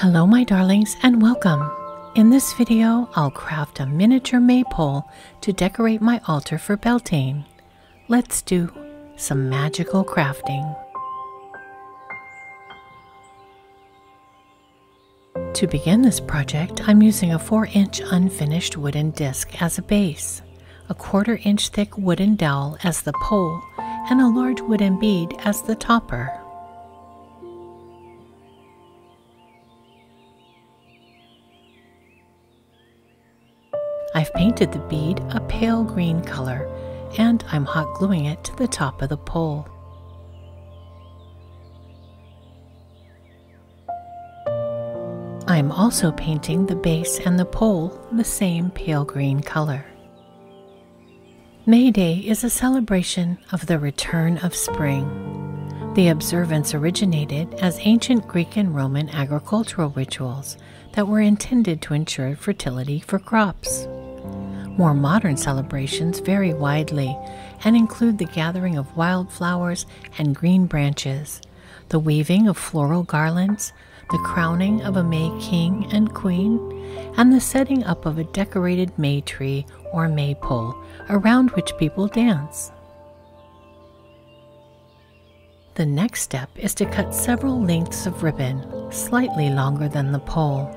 Hello my darlings and welcome. In this video, I'll craft a miniature maypole to decorate my altar for Beltane. Let's do some magical crafting. To begin this project, I'm using a 4 inch unfinished wooden disc as a base, a quarter inch thick wooden dowel as the pole, and a large wooden bead as the topper. I've painted the bead a pale green color and I'm hot gluing it to the top of the pole. I'm also painting the base and the pole the same pale green color. May Day is a celebration of the return of spring. The observance originated as ancient Greek and Roman agricultural rituals that were intended to ensure fertility for crops. More modern celebrations vary widely and include the gathering of wildflowers and green branches, the weaving of floral garlands, the crowning of a May king and queen, and the setting up of a decorated May tree or maypole around which people dance. The next step is to cut several lengths of ribbon, slightly longer than the pole.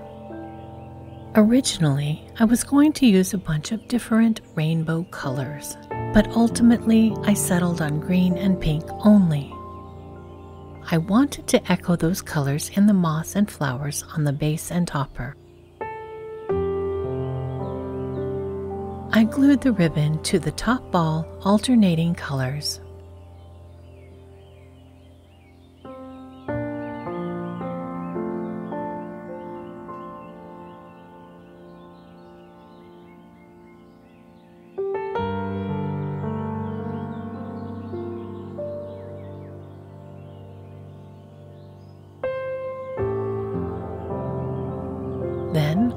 Originally, I was going to use a bunch of different rainbow colors, but ultimately I settled on green and pink only. I wanted to echo those colors in the moss and flowers on the base and topper. I glued the ribbon to the top ball alternating colors.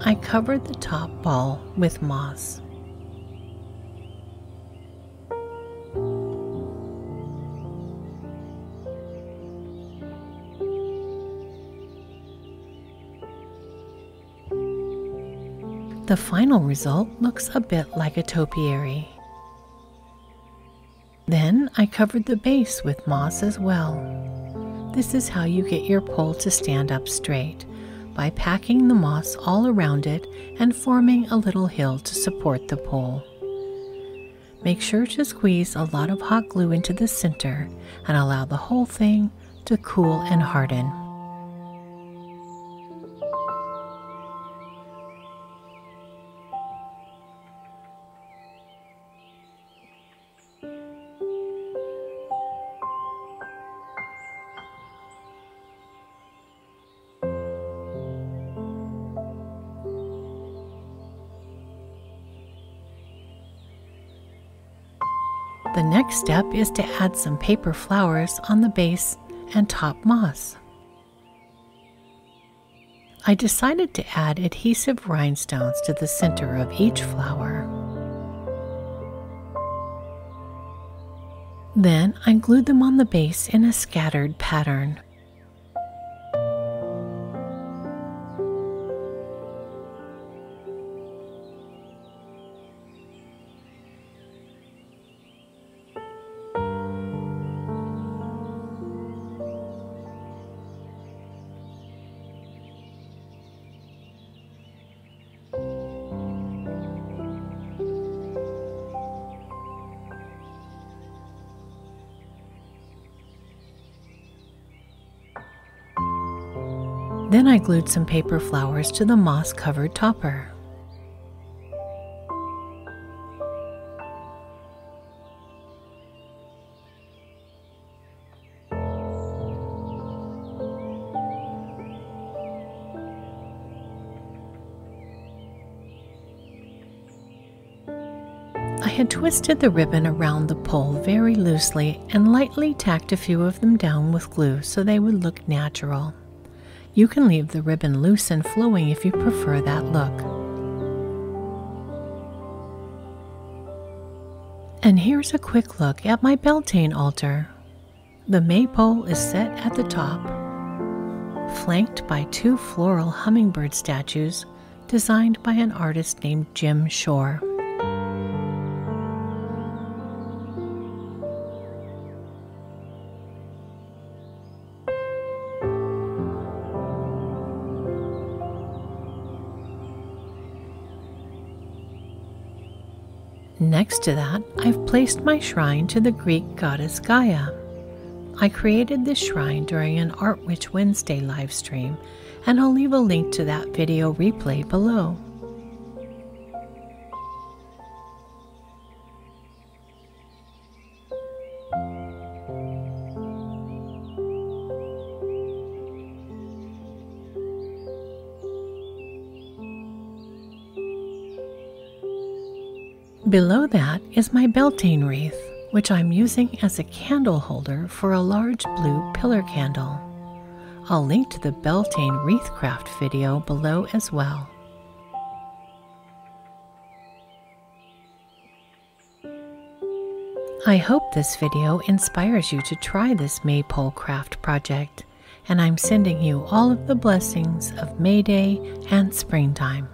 I covered the top ball with moss. The final result looks a bit like a topiary. Then I covered the base with moss as well. This is how you get your pole to stand up straight by packing the moss all around it and forming a little hill to support the pole. Make sure to squeeze a lot of hot glue into the center and allow the whole thing to cool and harden. The next step is to add some paper flowers on the base and top moss. I decided to add adhesive rhinestones to the center of each flower. Then I glued them on the base in a scattered pattern. Then I glued some paper flowers to the moss covered topper. I had twisted the ribbon around the pole very loosely and lightly tacked a few of them down with glue so they would look natural. You can leave the ribbon loose and flowing if you prefer that look. And here's a quick look at my Beltane altar. The maypole is set at the top. flanked by two floral hummingbird statues designed by an artist named Jim Shore. Next to that, I've placed my shrine to the Greek goddess Gaia. I created this shrine during an Art Witch Wednesday live stream, and I'll leave a link to that video replay below. Below that is my Beltane wreath, which I'm using as a candle holder for a large blue pillar candle. I'll link to the Beltane wreath craft video below as well. I hope this video inspires you to try this maypole craft project, and I'm sending you all of the blessings of May Day and springtime.